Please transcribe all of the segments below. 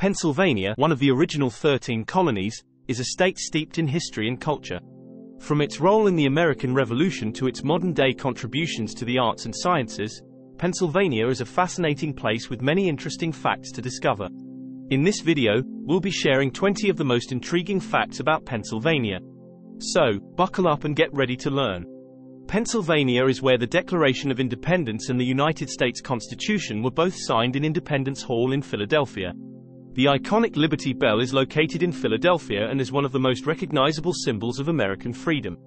Pennsylvania, one of the original 13 colonies, is a state steeped in history and culture. From its role in the American Revolution to its modern-day contributions to the arts and sciences, Pennsylvania is a fascinating place with many interesting facts to discover. In this video, we'll be sharing 20 of the most intriguing facts about Pennsylvania. So, buckle up and get ready to learn. Pennsylvania is where the Declaration of Independence and the United States Constitution were both signed in Independence Hall in Philadelphia. The iconic Liberty Bell is located in Philadelphia and is one of the most recognizable symbols of American freedom.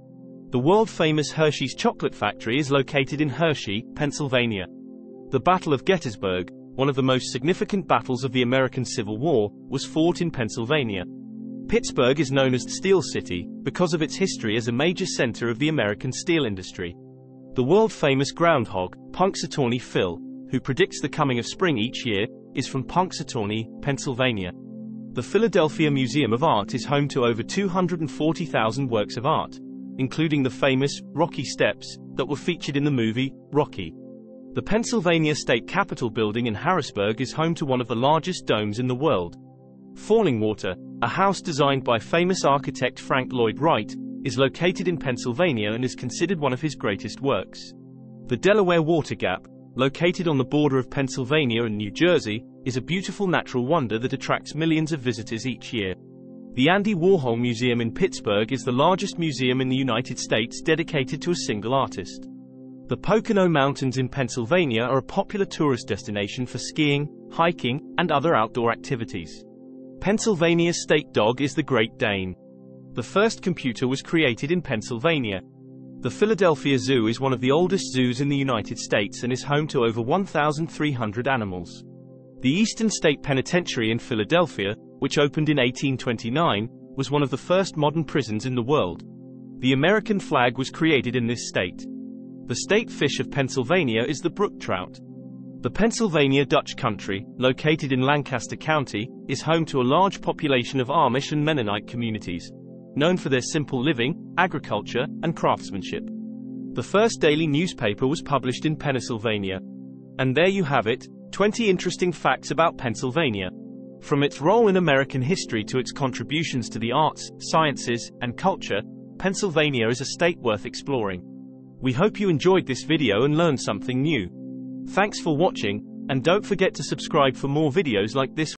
The world-famous Hershey's Chocolate Factory is located in Hershey, Pennsylvania. The Battle of Gettysburg, one of the most significant battles of the American Civil War, was fought in Pennsylvania. Pittsburgh is known as Steel City, because of its history as a major center of the American steel industry. The world-famous groundhog, Punxsutawney Phil, who predicts the coming of spring each year, is from Punxsutawney, Pennsylvania. The Philadelphia Museum of Art is home to over 240,000 works of art, including the famous Rocky Steps that were featured in the movie Rocky. The Pennsylvania State Capitol building in Harrisburg is home to one of the largest domes in the world. Fallingwater, a house designed by famous architect Frank Lloyd Wright, is located in Pennsylvania and is considered one of his greatest works. The Delaware Water Gap, located on the border of Pennsylvania and New Jersey, is a beautiful natural wonder that attracts millions of visitors each year. The Andy Warhol Museum in Pittsburgh is the largest museum in the United States dedicated to a single artist. The Pocono Mountains in Pennsylvania are a popular tourist destination for skiing, hiking, and other outdoor activities. Pennsylvania's state dog is the Great Dane. The first computer was created in Pennsylvania, the Philadelphia Zoo is one of the oldest zoos in the United States and is home to over 1,300 animals. The Eastern State Penitentiary in Philadelphia, which opened in 1829, was one of the first modern prisons in the world. The American flag was created in this state. The state fish of Pennsylvania is the brook trout. The Pennsylvania Dutch country, located in Lancaster County, is home to a large population of Amish and Mennonite communities, known for their simple living, agriculture, and craftsmanship. The first daily newspaper was published in Pennsylvania. And there you have it, 20 interesting facts about Pennsylvania. From its role in American history to its contributions to the arts, sciences, and culture, Pennsylvania is a state worth exploring. We hope you enjoyed this video and learned something new. Thanks for watching, and don't forget to subscribe for more videos like this